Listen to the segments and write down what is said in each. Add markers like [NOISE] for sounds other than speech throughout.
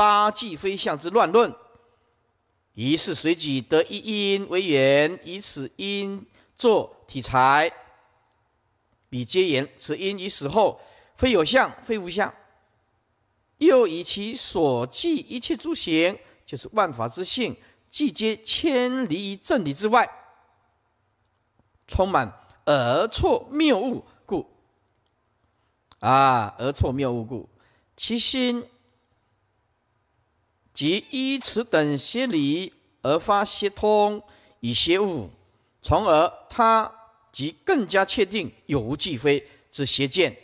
八计非相之乱论。于是随即得一因为缘，以此因作体裁。彼皆言此因于死后，非有相，非无相。又以其所记一切诸行，就是万法之性，即皆千离于正理之外，充满而错谬误故。啊，而错谬误故，其心即依此等邪理而发邪通，以邪物，从而他即更加确定有无即非之邪见。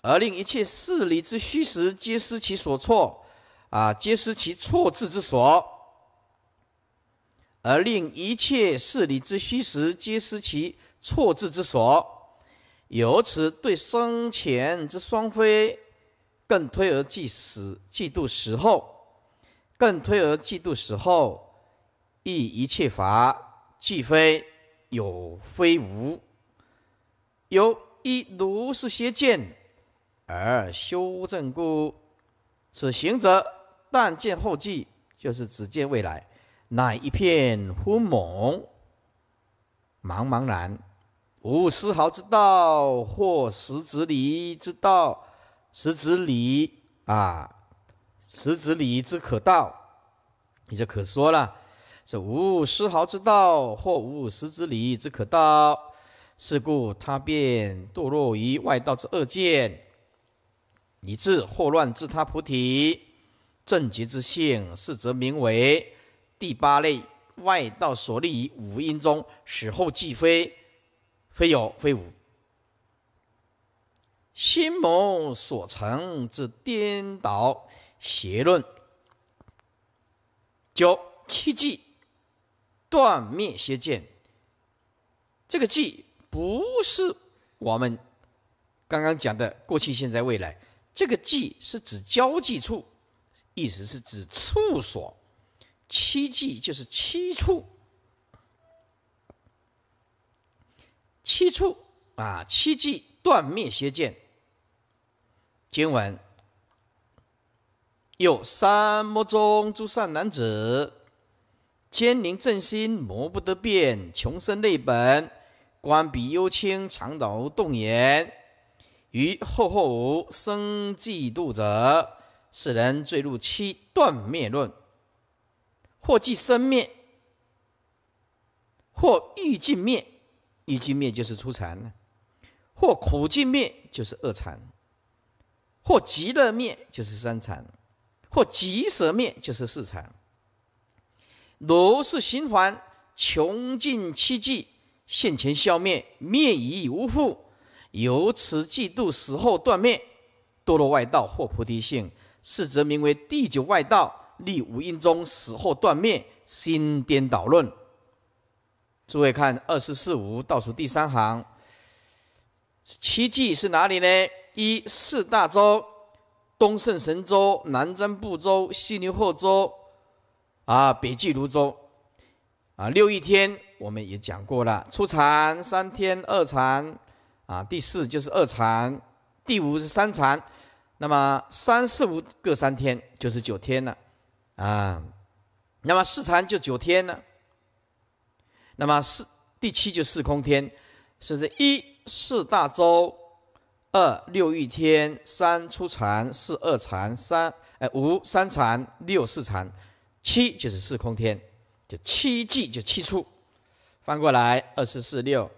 而令一切事理之虚实，皆失其所错，啊，皆失其错字之所；而令一切事理之虚实，皆失其错字之所。由此对生前之双非，更推而计死，嫉妒死后，更推而嫉妒死后，亦一切法既非有非无，有一如是邪见。而修正故，此行者但见后继，就是只见未来，乃一片昏蒙，茫茫然，无丝毫之道，或实质理之道，实质理啊，实质理之可道，你就可说了，是无丝毫之道，或无实之理之可道，是故他便堕落于外道之恶见。以致祸乱自他菩提。正觉之性，是则名为第八类外道所立于五阴中，死后即非，非有非无，心谋所成之颠倒邪论。九七计断灭邪见，这个计不是我们刚刚讲的过去、现在、未来。这个“际”是指交际处，意思是指处所。七际就是七处，七处啊，七际断灭邪见。经文有三摩中诸善男子，坚宁正心，魔不得变，穷生内本，观彼幽清，常导动言。于后后无生嫉妒者，使人坠入七断灭论，或即生灭，或欲尽灭，欲尽灭就是出禅；或苦尽灭就是二禅；或极乐灭就是三禅；或即舍灭就是四禅。如是循环，穷尽七际，现前消灭，灭已无复。由此嫉妒死后断灭，堕落外道或菩提性，是则名为第九外道立五阴中死后断灭心颠倒论。诸位看二四四五倒数第三行，七迹是哪里呢？一四大洲：东胜神州、南瞻部洲、西牛贺州、啊北俱泸州。啊六一天我们也讲过了，初禅三天，二禅。啊，第四就是二禅，第五是三禅，那么三四五各三天，就是九天了，啊，那么四禅就九天了，那么四第七就四空天，是不是一四大洲，二六欲天，三初禅，四二禅，三哎五三禅，六四禅，七就是四空天，就七季就七处，翻过来二四四六。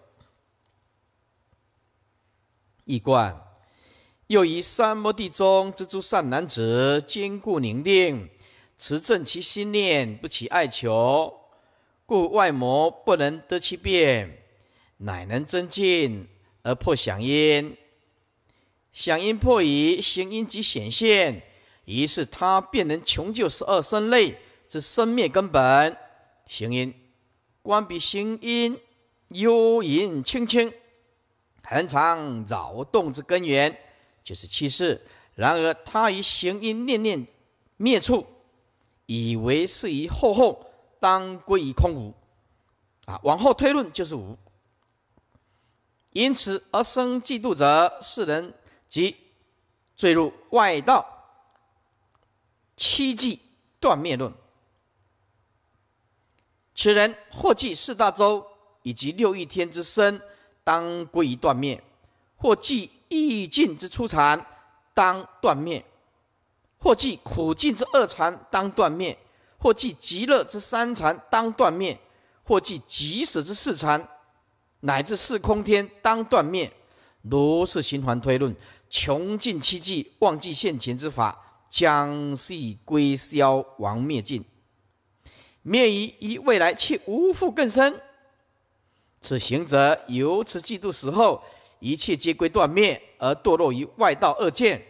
一观，又以三摩地中之诸善男子坚固宁定，持正其心念，不起爱求，故外魔不能得其变，乃能增进而破响因。响音破矣，行音即显现，于是他便能穷究十二生类之生灭根本。行音，观彼行音，幽隐清清。恒常扰动之根源，就是七事。然而他于行音念念灭处，以为是于后后当归于空无。啊，往后推论就是无。因此而生嫉妒者，世人即坠入外道。七际断灭论。此人或记四大洲以及六欲天之身，当归于断灭；或记意境之初禅，当断灭；或记苦境之二禅，当断灭；或记极乐之三禅，当断灭；或记极死之四禅，乃至四空天，当断灭。如是循环推论，穷尽七际，忘记现前之法，将系归消亡灭尽。灭于于未来，却无复更生。此行者由此嫉妒死后，一切皆归断灭，而堕落于外道恶见，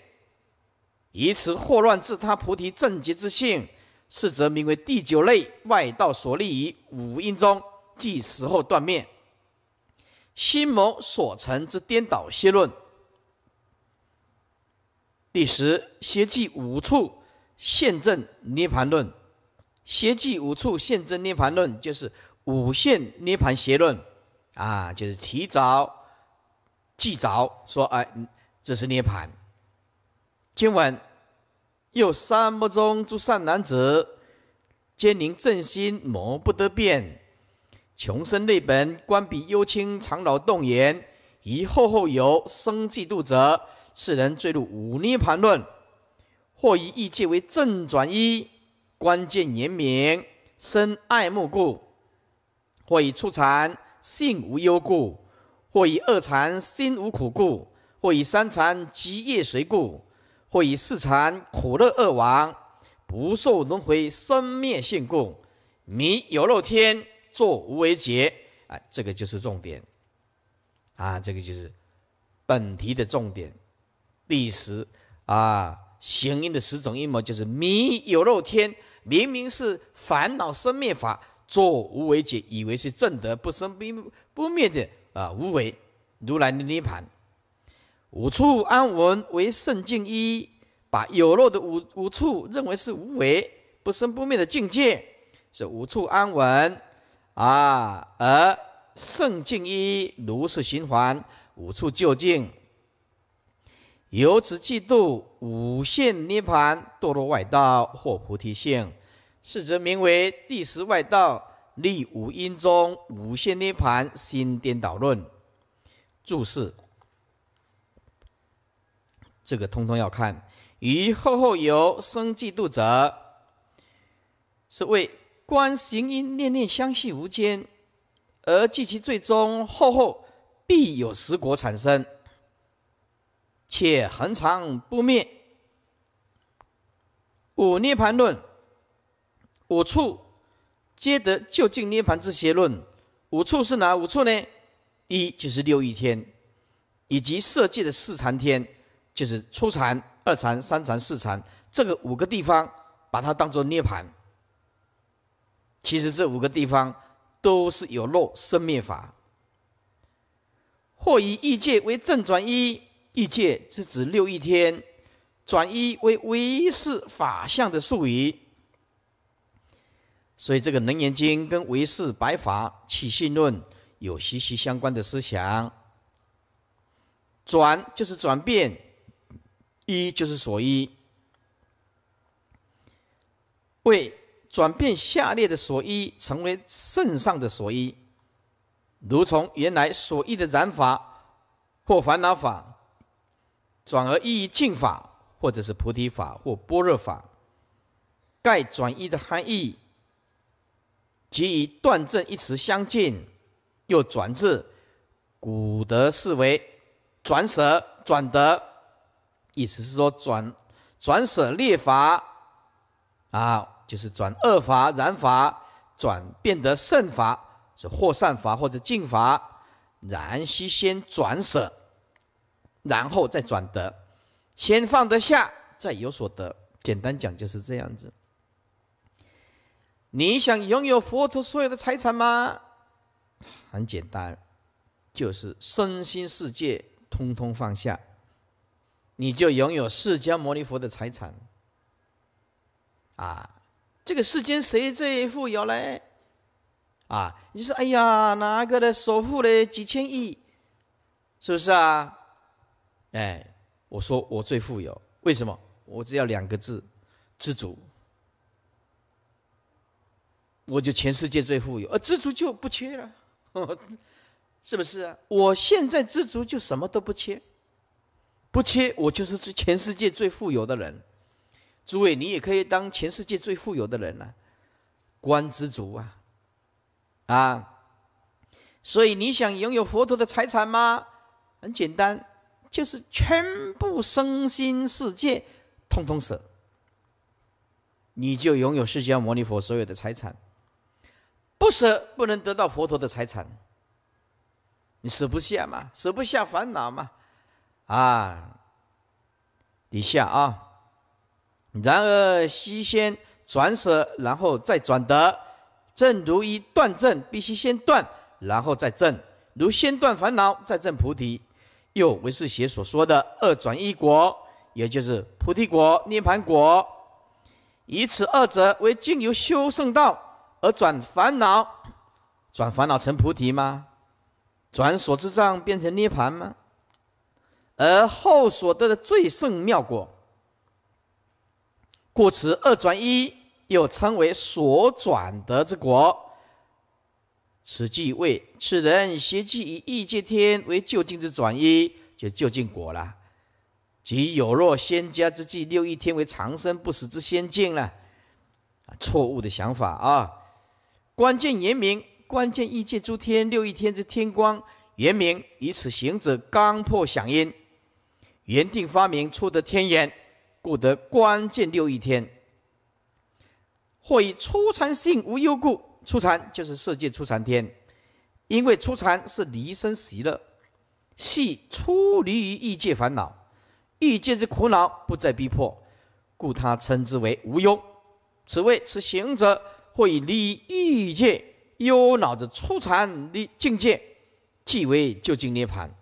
以此祸乱自他菩提正觉之性，是则名为第九类外道所立于五阴中，即死后断灭。心谋所成之颠倒邪论。第十，邪记五处现证涅盘论。邪记五处现真涅盘论，就是五现涅盘邪论啊，就是提早记早说，哎，这是涅盘。今晚又三目中诸善男子，坚宁正心，谋不得变。穷生内本，观彼幽清，长老动言，以后后有生嫉妒者，世人坠入五涅盘论，或以异界为正转一。关键严明，生爱慕故；或以初禅性无忧故；或以二禅心无苦故；或以三禅极业随故；或以四禅苦乐二亡，不受轮回生灭性故。迷有漏天，作无为劫。啊，这个就是重点。啊，这个就是本题的重点。第十啊，行因的十种阴谋就是迷有漏天。明明是烦恼生灭法，作无为解，以为是正德不生不不灭的啊无为如来的涅盘。五处安稳为圣境一，把有漏的五五处认为是无为不生不灭的境界，是五处安稳啊，而圣境一如是循环，五处究竟。由此嫉妒五现涅盘堕落外道或菩提性，是则名为第十外道立五阴中五现涅盘心颠倒论。注释：这个通通要看。与后后有生嫉妒者，是为观行因念念相续无间，而计其最终后后必有实果产生。且恒常不灭。五涅盘论，五处皆得究竟涅盘之邪论。五处是哪五处呢？一就是六欲天，以及色界的四禅天，就是初禅、二禅、三禅、四禅，这个五个地方，把它当做涅盘。其实这五个地方都是有漏生灭法，或以异界为正转一。异界是指六一天，转一为唯识法相的术语，所以这个《楞严经》跟唯识白法起信论有息息相关的思想。转就是转变，一就是所依，为转变下列的所依成为圣上的所依，如从原来所依的染法或烦恼法。转而意义净法，或者是菩提法或般若法，盖转依的含义，即与断正一词相近，又转至古德视为转舍转得，意思是说转转舍列法啊，就是转恶法染法，转变得圣法，是或善法或者净法，然须先转舍。然后再转得，先放得下，再有所得。简单讲就是这样子。你想拥有佛陀所有的财产吗？很简单，就是身心世界通通放下，你就拥有释迦牟尼佛的财产。啊，这个世间谁最富有嘞？啊，你说，哎呀，哪个的首富嘞？几千亿，是不是啊？哎，我说我最富有，为什么？我只要两个字：知足，我就全世界最富有，而知足就不缺了，[LAUGHS] 是不是啊？我现在知足就什么都不缺，不缺我就是全世界最富有的人。诸位，你也可以当全世界最富有的人了，观知足啊，啊！所以你想拥有佛陀的财产吗？很简单，就是全部身心世界通通舍，你就拥有释迦牟尼佛所有的财产。不舍不能得到佛陀的财产，你舍不下嘛，舍不下烦恼嘛，啊！底下啊。然而，须先转舍，然后再转得。正如一断正，必须先断，然后再正。如先断烦恼，再证菩提。又为是邪所说的二转一果，也就是菩提果、涅盘果。以此二者为经由修圣道而转烦恼，转烦恼成菩提吗？转所知障变成涅盘吗？而后所得的最胜妙果。故此，二转一又称为所转得之果。此即为此人邪计以异界天为就近之转移，就就近果了。即有若仙家之计，六一天为长生不死之仙境了。错误的想法啊！关键言明，关键异界诸天六一天之天光，原名以此行者刚破响音，原定发明出得天眼。故得关键六一天，或以初禅性无忧故，初禅就是世界初禅天，因为初禅是离生喜乐，系出离于异界烦恼，欲界之苦恼不再逼迫，故他称之为无忧。此谓此行者，或以离欲界忧恼之初禅的境界，即为究竟涅盘。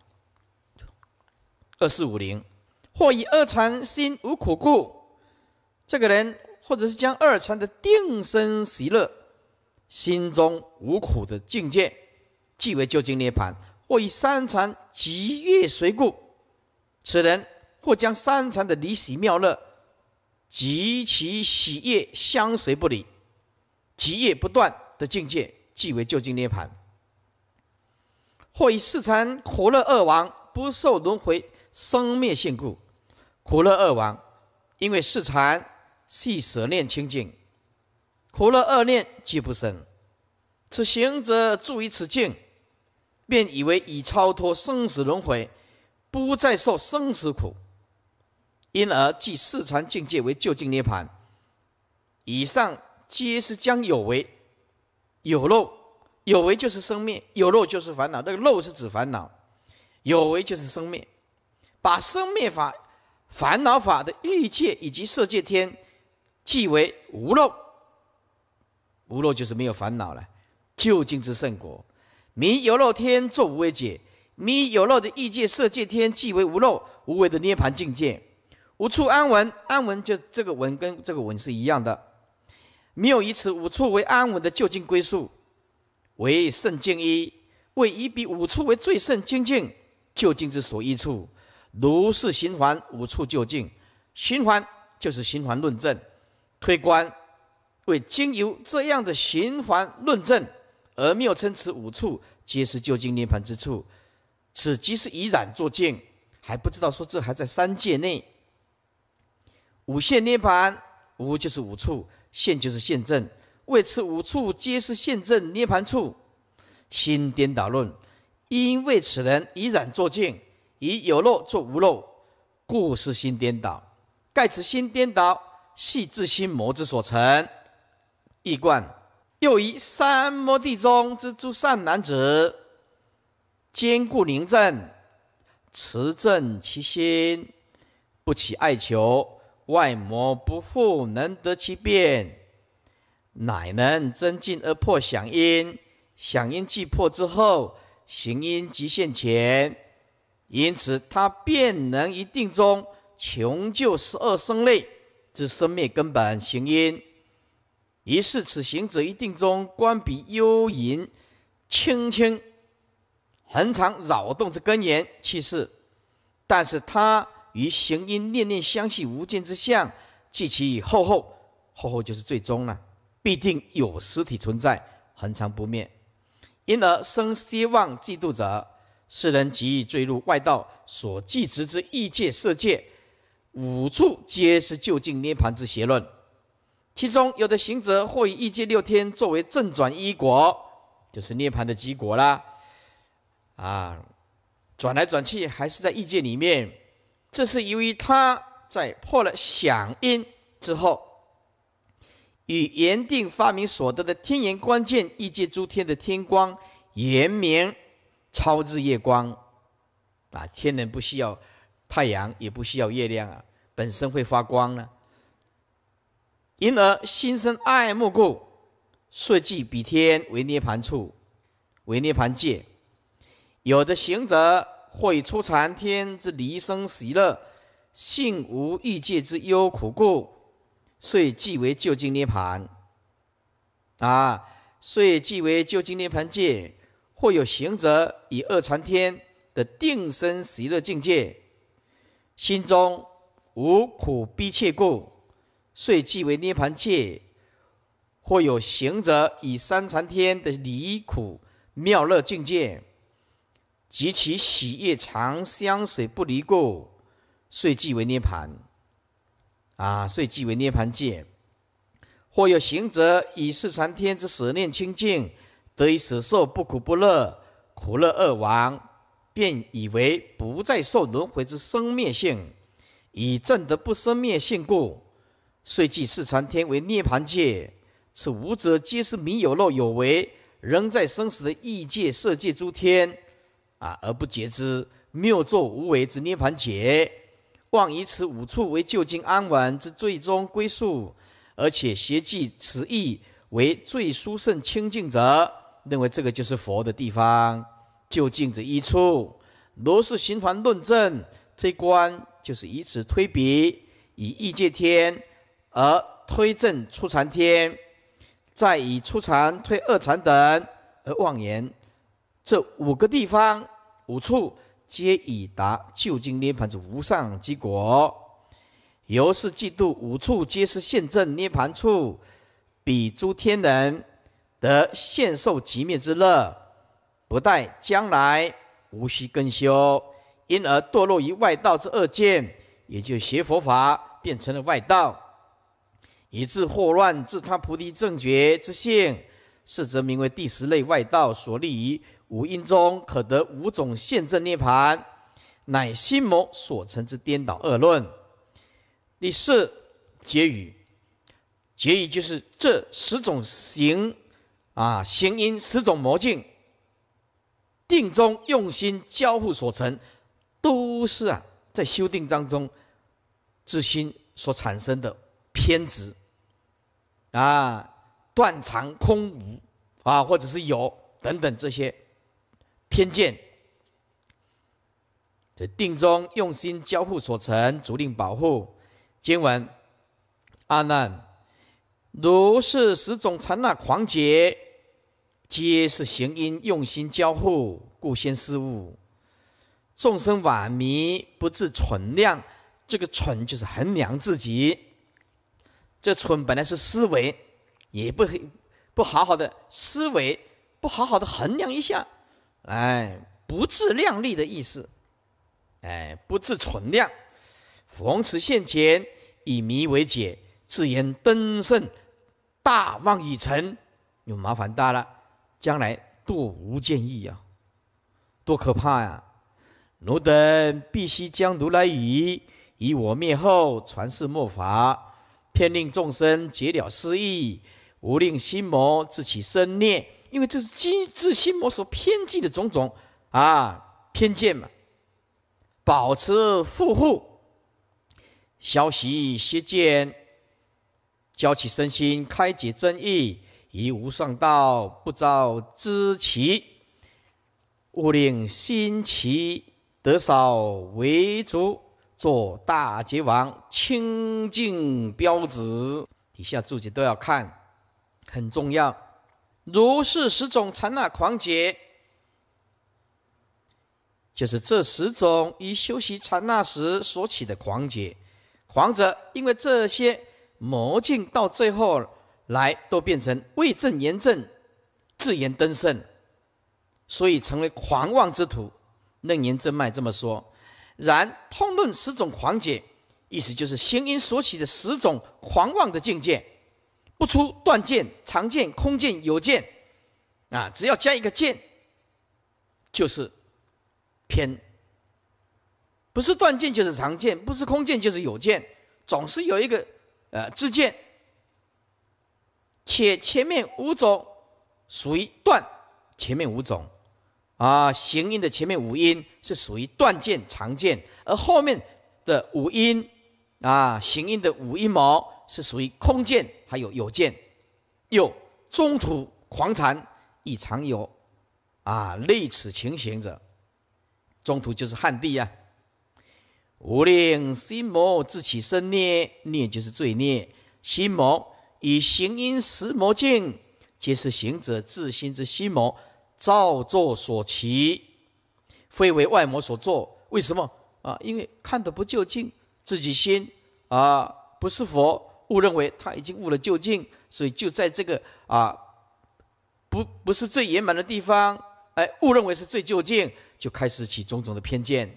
二四五零。或以二禅心无苦故，这个人或者是将二禅的定生喜乐，心中无苦的境界，即为究竟涅盘；或以三禅极悦随故，此人或将三禅的离喜妙乐及其喜悦相随不离，极悦不断的境界，即为究竟涅盘；或以四禅苦乐二王不受轮回生灭现故。苦乐二王，因为四禅系舍念清净，苦乐二念皆不生。此行者住于此境，便以为已超脱生死轮回，不再受生死苦，因而即四禅境界为究竟涅盘。以上皆是将有为有漏，有为就是生灭，有漏就是烦恼。那个漏是指烦恼，有为就是生灭，把生灭法。烦恼法的欲界以及色界天，即为无漏。无漏就是没有烦恼了，究竟之圣果。迷有漏天作无为解，迷有漏的欲界色界天，即为无漏无为的涅盘境界。无处安稳，安稳就这个稳跟这个稳是一样的。没有以此五处为安稳的究竟归宿，为圣境一，为以彼五处为最胜精进究竟之所依处。如是循环五处究竟，循环就是循环论证，推观为经由这样的循环论证而谬称此五处皆是究竟涅盘之处，此即是以染作境，还不知道说这还在三界内。五现涅盘，无就是五处，现就是现证，为此五处皆是现证涅盘处，心颠倒论，因为此人以染作境。以有漏作无漏，故是心颠倒。盖此心颠倒，系自心魔之所成。易观又以三摩地中之诸善男子，坚固宁正，持正其心，不起爱求，外魔不复能得其变，乃能增进而破响音。响音既破之后，行音即现前。因此，他便能一定中穷究十二生类之生灭根本行因。于是，此行者一定中观彼幽隐轻轻恒常扰动之根源气势，但是他与行因念念相续无间之相，即其后后，后后就是最终了，必定有实体存在，恒常不灭。因而生希望嫉妒者，世人即坠入外道所寄执之异界色界，五处皆是就近涅盘之邪论。其中有的行者或以异界六天作为正转一果，就是涅盘的基果啦。啊，转来转去还是在异界里面，这是由于他在破了响音之后，与原定发明所得的天眼关键异界诸天的天光延绵超日夜光，啊，天人不需要太阳，也不需要月亮啊，本身会发光呢。因而心生爱慕故，遂即比天为涅盘处，为涅盘界。有的行者或以出禅天之离生喜乐，性无欲界之忧苦故，遂即为究竟涅盘。啊，遂即为究竟涅盘界。或有行者以二禅天的定生喜乐境界，心中无苦逼切故。遂即为涅盘界，或有行者以三禅天的离苦妙乐境界，及其喜悦常相随不离故，遂即为涅盘。啊，遂即为涅盘界。或有行者以四禅天之舍念清净，得以舍受不苦不乐，苦乐二亡，便以为不再受轮回之生灭性，以证得不生灭性故。遂即四禅天为涅盘界，此五者皆是迷有漏有为，仍在生死的异界色界诸天，啊而不觉之妙作无为之涅盘界，妄以此五处为究竟安稳之最终归宿，而且邪记此意为最殊胜清净者，认为这个就是佛的地方，究竟之一处。罗氏循环论证推观，就是以此推比，以异界天。而推证出禅天，再以出禅推二禅等而妄言，这五个地方五处皆已达究竟涅盘之无上之果，由是嫉妒五处皆是现正涅盘处，彼诸天人得现受极灭之乐，不待将来无需更修，因而堕落于外道之恶见，也就学佛法变成了外道。以致祸乱自他菩提正觉之性，是则名为第十类外道所立于五阴中可得五种现正涅盘，乃心魔所成之颠倒恶论。第四结语，结语就是这十种行啊行因十种魔境，定中用心交互所成，都是啊在修定当中自心所产生的偏执。啊，断常空无啊，或者是有等等这些偏见，这定中用心交互所成，足令保护经文。阿难，如是十种刹那狂劫，皆是行因用心交互，故先事物。众生晚迷，不自存量，这个存就是衡量自己。这蠢本来是思维，也不不好好的思维，不好好的衡量一下，哎，不自量力的意思，哎，不自存量。逢此现前，以迷为解，自言登圣，大妄已成，又麻烦大了，将来多无见意啊，多可怕呀！汝等必须将如来语，以我灭后传世末法。偏令众生结了私意，无令心魔自起生念，因为这是机自心魔所偏激的种种啊偏见嘛。保持富护，消息邪见，教起身心，开解真意，以无上道不遭知其，勿令心奇得少为足。做大劫王清净标志，底下注解都要看，很重要。如是十种禅那狂劫，就是这十种以修习禅那时所起的狂劫。狂者因为这些魔境到最后来都变成为正言正，自言登圣，所以成为狂妄之徒。楞严正脉这么说。然通论十种狂解，意思就是行因所起的十种狂妄的境界，不出断见、常见、空见、有见，啊，只要加一个见，就是偏。不是断见就是常见，不是空见就是有见，总是有一个呃自见。且前面五种属于断，前面五种啊行音的前面五音是属于断见常见，而后面的五音啊行音的五音毛是属于空见还有有见。又中途狂禅亦常有啊类此情形者，中途就是汉地呀。无令心魔自起生孽，孽就是罪孽。心魔以行因识魔境，皆是行者自心之心魔造作所起，非为外魔所作。为什么啊？因为看得不究竟，自己心啊不是佛，误认为他已经悟了究竟，所以就在这个啊不不是最圆满的地方，哎，误认为是最究竟，就开始起种种的偏见。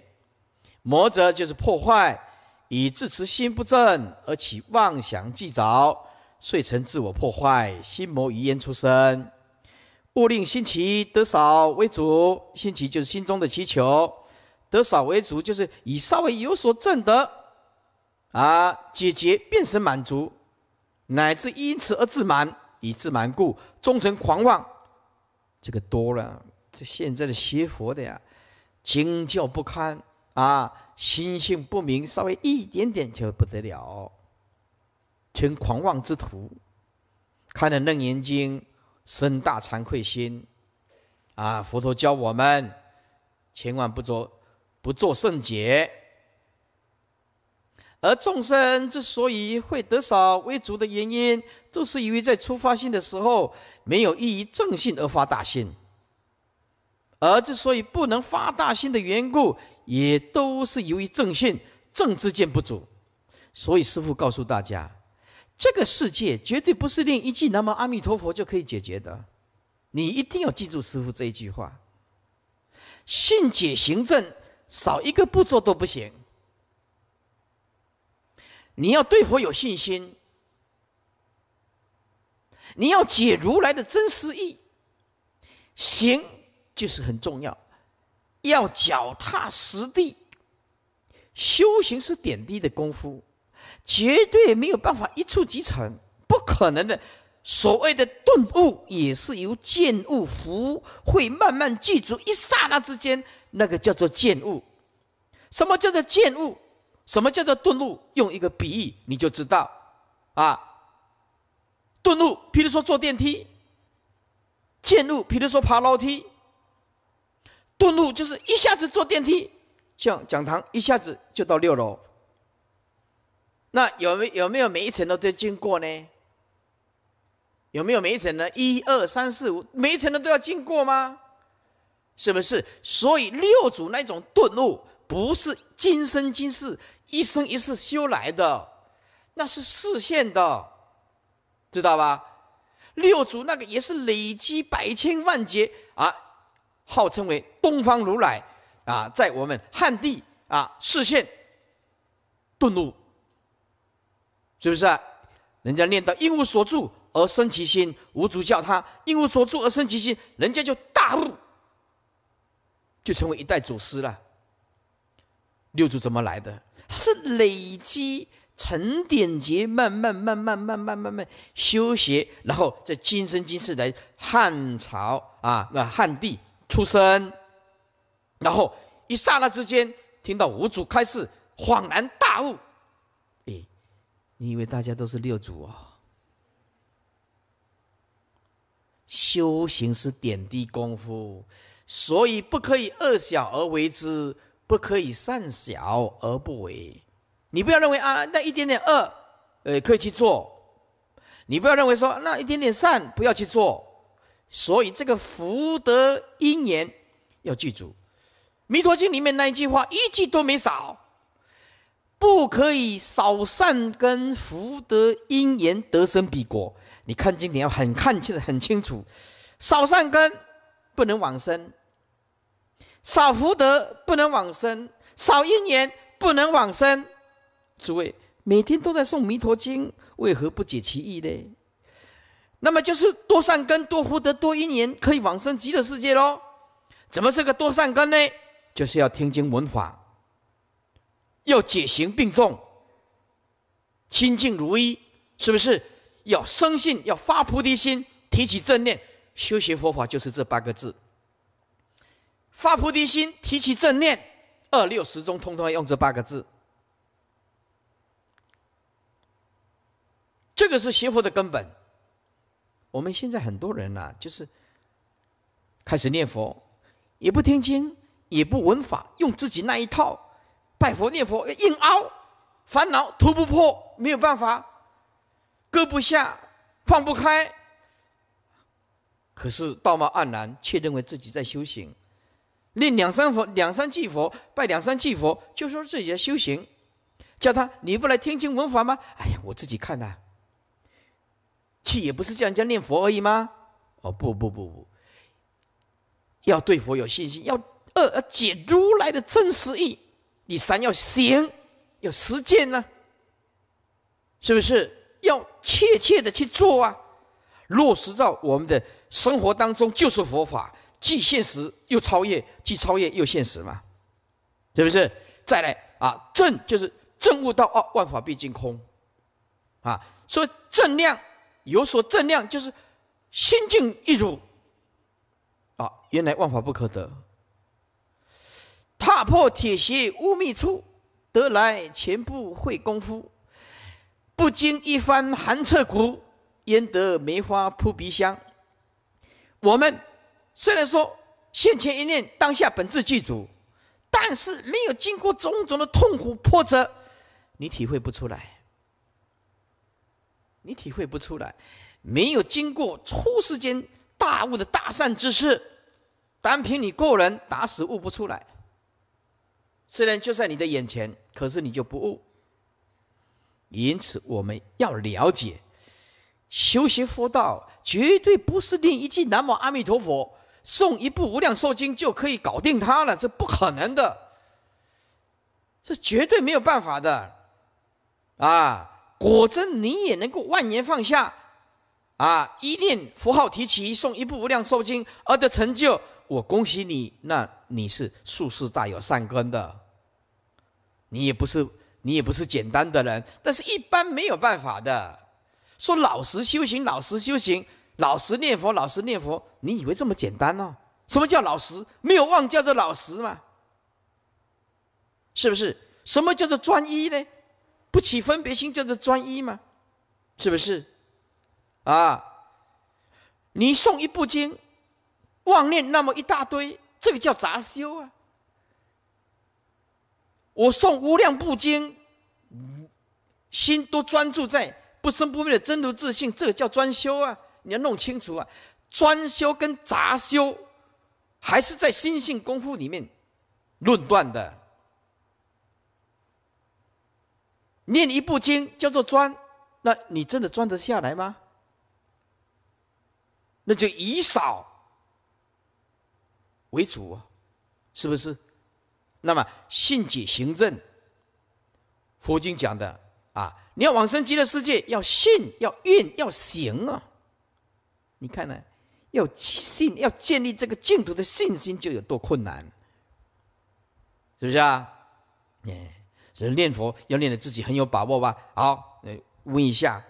魔者就是破坏，以自持心不正而起妄想计着，遂成自我破坏。心魔于焉出生，勿令心起得少为主。心起就是心中的祈求，得少为主就是以稍微有所正得，啊，解决变成满足，乃至因此而自满，以自满故终成狂妄。这个多了，这现在的学佛的呀，经教不堪。啊，心性不明，稍微一点点就不得了，成狂妄之徒。看了《楞严经》，生大惭愧心。啊，佛陀教我们，千万不做不做圣洁。而众生之所以会得少为主的原因，都是因为在出发心的时候没有依于正信而发大心。而之所以不能发大心的缘故，也都是由于正信正知见不足。所以师父告诉大家，这个世界绝对不是念一句南无阿弥陀佛就可以解决的。你一定要记住师傅这一句话：信解行正，少一个步骤都不行。你要对佛有信心，你要解如来的真实意，行。就是很重要，要脚踏实地。修行是点滴的功夫，绝对没有办法一触即成，不可能的。所谓的顿悟，也是由见悟福会慢慢记住，一刹那之间，那个叫做见悟。什么叫做见悟？什么叫做顿悟？用一个比喻，你就知道啊。顿悟，譬如说坐电梯；见悟，譬如说爬楼梯。顿悟就是一下子坐电梯，像讲堂一下子就到六楼。那有没有没有每一层都在经过呢？有没有每一层呢？一二三四五，每一层的都要经过吗？是不是？所以六祖那种顿悟，不是今生今世一生一世修来的，那是视线的，知道吧？六祖那个也是累积百千万劫啊。号称为东方如来啊，在我们汉地啊视线顿悟，是不是？啊？人家念到因无所住而生其心，无主叫他因无所住而生其心，人家就大悟，就成为一代祖师了。六祖怎么来的？是累积沉淀劫，慢慢慢慢慢慢慢慢修学，然后在今生今世来汉朝啊，那汉帝。出生，然后一刹那之间听到五祖开示，恍然大悟。你以为大家都是六祖啊？修行是点滴功夫，所以不可以恶小而为之，不可以善小而不为。你不要认为啊，那一点点恶，呃，可以去做；你不要认为说那一点点善不要去做。所以这个福德因缘要记住，《弥陀经》里面那一句话一句都没少。不可以少善根福德因缘得生彼国。你看经典要很看清的很清楚，少善根不能往生，少福德不能往生，少因缘不能往生。诸位每天都在诵弥陀经，为何不解其意呢？那么就是多善根、多福德、多因缘，可以往生极乐世界喽。怎么是个多善根呢？就是要听经闻法，要解行并重，清净如一，是不是？要生信，要发菩提心，提起正念，修学佛法就是这八个字。发菩提心，提起正念，二六十中通通用这八个字。这个是学佛的根本。我们现在很多人呐，就是开始念佛，也不听经，也不闻法，用自己那一套拜佛念佛，硬凹，烦恼突不破，没有办法，搁不下，放不开。可是道貌岸然，却认为自己在修行，念两三佛、两三句佛，拜两三句佛，就说自己在修行。叫他你不来听经闻法吗？哎呀，我自己看呐。去也不是叫人家念佛而已吗？哦，不不不不，要对佛有信心，要二要解如来的真实意。第三要行，要实践呢，是不是？要切切的去做啊，落实到我们的生活当中，就是佛法，既现实又超越，既超越又现实嘛，是不是？再来啊，正就是正悟到哦，万法毕竟空，啊，所以正量。有所正量，就是心境一如啊，原来万法不可得。踏破铁鞋无觅处，得来全不费功夫。不经一番寒彻骨，焉得梅花扑鼻香？我们虽然说现前一念当下本自具足，但是没有经过种种的痛苦波折，你体会不出来。你体会不出来，没有经过初世间大悟的大善之事，单凭你个人打死悟不出来。虽然就在你的眼前，可是你就不悟。因此，我们要了解，修习佛道绝对不是念一句南无阿弥陀佛，诵一部无量寿经就可以搞定它了，这不可能的，是绝对没有办法的，啊。果真你也能够万年放下，啊！一念佛号提起，诵一部无量寿经而得成就，我恭喜你，那你是术士大有善根的。你也不是你也不是简单的人，但是一般没有办法的。说老实修行，老实修行，老实念佛，老实念佛，你以为这么简单呢？什么叫老实？没有妄叫做老实嘛？是不是？什么叫做专一呢？不起分别心叫做专一吗？是不是？啊，你诵一部经，妄念那么一大堆，这个叫杂修啊。我诵无量部经，心都专注在不生不灭的真如自信，这个叫专修啊。你要弄清楚啊，专修跟杂修，还是在心性功夫里面论断的。念一部经叫做专，那你真的专得下来吗？那就以少为主啊，是不是？那么信解行正，佛经讲的啊，你要往生极乐世界，要信，要愿，要行啊。你看呢？要信，要建立这个净土的信心，就有多困难，是不是啊？哎。人念佛要念的自己很有把握吧？好，问一下，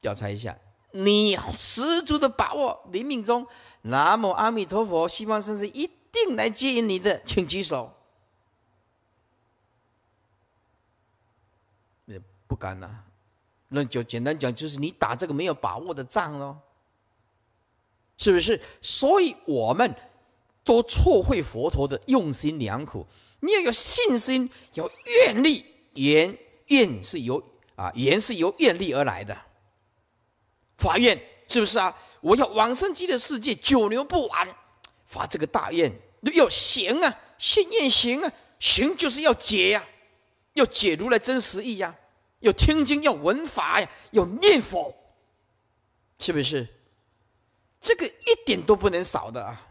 调查一下，你十足的把握临命中，南无阿弥陀佛，西方生死一定来接引你的，请举手。也不敢呐，那就简单讲，就是你打这个没有把握的仗喽，是不是？所以我们都错会佛陀的用心良苦。你要有信心，有愿力，缘愿是由啊，缘是由愿力而来的。法院是不是啊？我要往生极乐世界，久留不完，发这个大愿，要行啊，信愿行啊，行就是要解呀，要解如来真实意呀，要听经，要闻法呀，要念佛，是不是？这个一点都不能少的啊！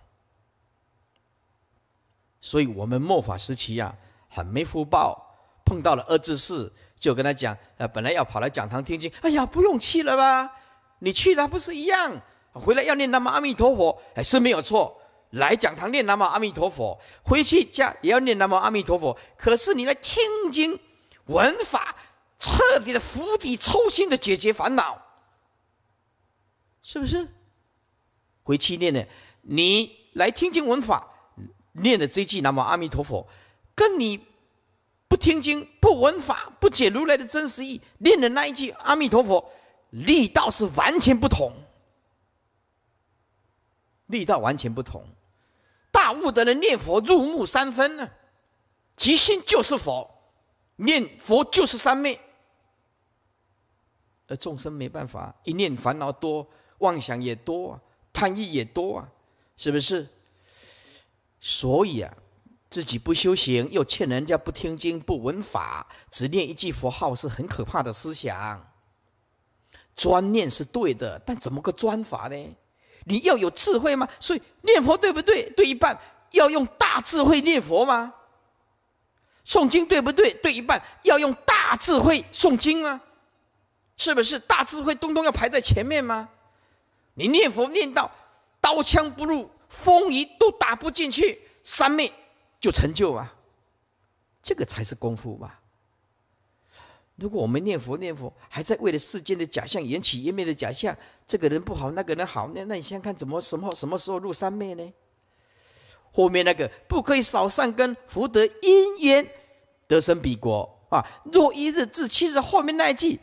所以我们末法时期呀，很没福报，碰到了二智士，就跟他讲：，呃，本来要跑来讲堂听经，哎呀，不用去了吧？你去了不是一样？回来要念南无阿弥陀佛，哎，是没有错。来讲堂念南无阿弥陀佛，回去家也要念南无阿弥陀佛。可是你来听经闻法，彻底的釜底抽薪的解决烦恼，是不是？回去念呢？你来听经闻法，念的这句南无阿弥陀佛，跟你不听经不闻法不解如来的真实意，念的那一句阿弥陀佛，力道是完全不同，力道完全不同。大悟的人念佛入木三分呢，即心就是佛，念佛就是三昧，而众生没办法，一念烦恼多，妄想也多啊。贪欲也多啊，是不是？所以啊，自己不修行，又劝人家不听经、不闻法，只念一句佛号，是很可怕的思想。专念是对的，但怎么个专法呢？你要有智慧吗？所以念佛对不对？对一半，要用大智慧念佛吗？诵经对不对？对一半，要用大智慧诵经吗？是不是大智慧东东要排在前面吗？你念佛念到刀枪不入，风雨都打不进去，三昧就成就啊！这个才是功夫吧。如果我们念佛念佛，还在为了世间的假象缘起缘灭的假象，这个人不好，那个人好，那那你想想看，怎么什么什么时候入三昧呢？后面那个不可以少善根，福德因缘得生彼国啊！若一日至七日，后面那一句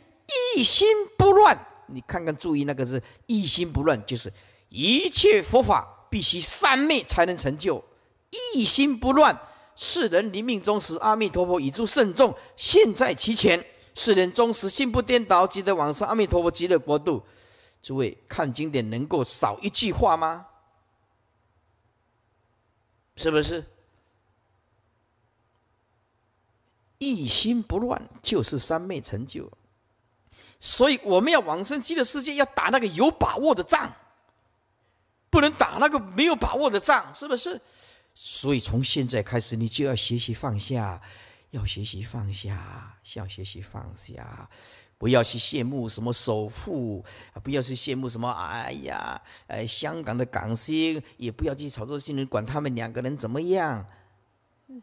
一心不乱。你看看，注意那个是一心不乱，就是一切佛法必须三昧才能成就。一心不乱，世人临命终时，阿弥陀佛以诸圣众现，在其前。世人终时心不颠倒，即得往生阿弥陀佛极乐国度。诸位看经典，能够少一句话吗？是不是？一心不乱，就是三昧成就。所以我们要往生极乐世界，要打那个有把握的仗，不能打那个没有把握的仗，是不是？所以从现在开始，你就要学习放下，要学习放下，要学习放下，不要去羡慕什么首富，不要去羡慕什么，哎呀，哎，香港的港星，也不要去炒作新闻，管他们两个人怎么样。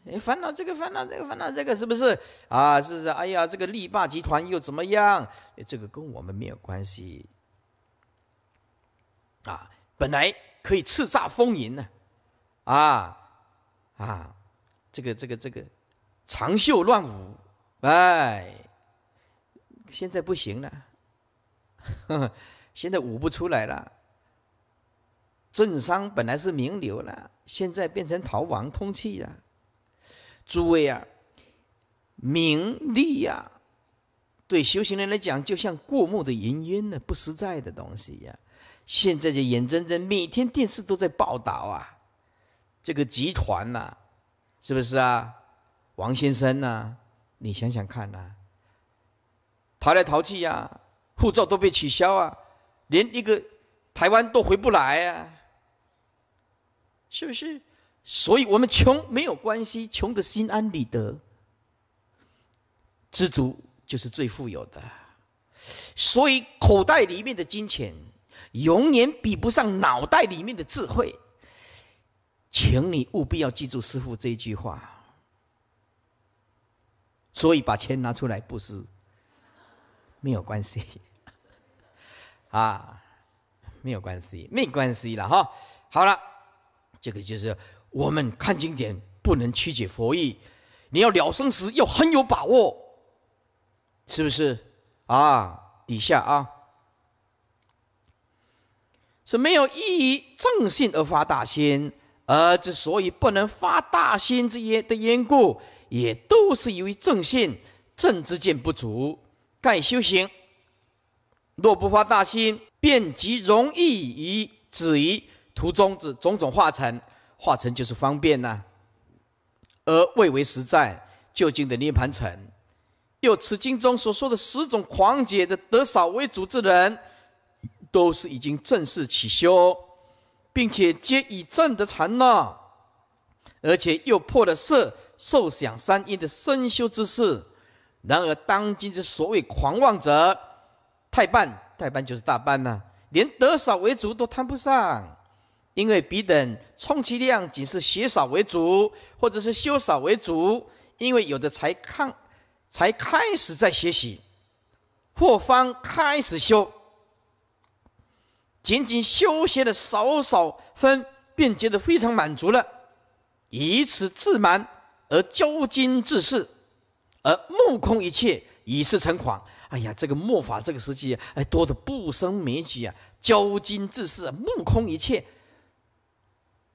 哎，烦恼这个，烦恼这个，烦恼这个，是不是啊？是不是？哎呀，这个力霸集团又怎么样？这个跟我们没有关系啊！本来可以叱咤风云呢，啊啊，这个这个这个长袖乱舞，哎，现在不行了，呵 [LAUGHS] 呵现在舞不出来了。政商本来是名流了，现在变成逃亡通气了。诸位啊，名利呀，对修行人来讲，就像过目的云烟呢，不实在的东西呀。现在就眼睁睁，每天电视都在报道啊，这个集团呐，是不是啊？王先生呐，你想想看呐，逃来逃去呀，护照都被取消啊，连一个台湾都回不来啊，是不是？所以我们穷没有关系，穷的心安理得，知足就是最富有的。所以口袋里面的金钱永远比不上脑袋里面的智慧，请你务必要记住师傅这一句话。所以把钱拿出来布施，没有关系，[LAUGHS] 啊，没有关系，没关系了哈。好了，这个就是。我们看经典不能曲解佛意，你要了生死要很有把握，是不是？啊，底下啊，是没有依于正信而发大心，而之所以不能发大心之业的缘故，也都是由于正信正知见不足。盖修行若不发大心，便极容易于止于途中之种种化成。化成就是方便呐，而未为实在，究竟的涅盘城，又此经中所说的十种狂解的得少为主之人，都是已经正式起修，并且皆已正得禅了，而且又破了色、受想三因的深修之事。然而当今之所谓狂妄者，太半，太半就是大半呐，连得少为主都谈不上，因为彼等充其量仅是学少为主，或者是修少为主，因为有的才看。才开始在学习，或方开始修，仅仅修学的少少分，便觉得非常满足了，以此自满而骄矜自恃，而目空一切，以是成狂。哎呀，这个末法这个时期，哎，多的不胜枚举啊！骄矜自恃，目空一切。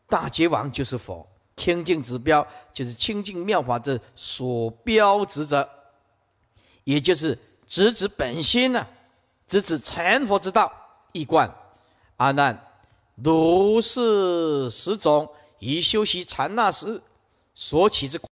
大觉王就是佛，清净指标就是清净妙法的所标指者。也就是直指本心呢，直指成佛之道一贯。阿难，如是十种以修习禅那时所起之。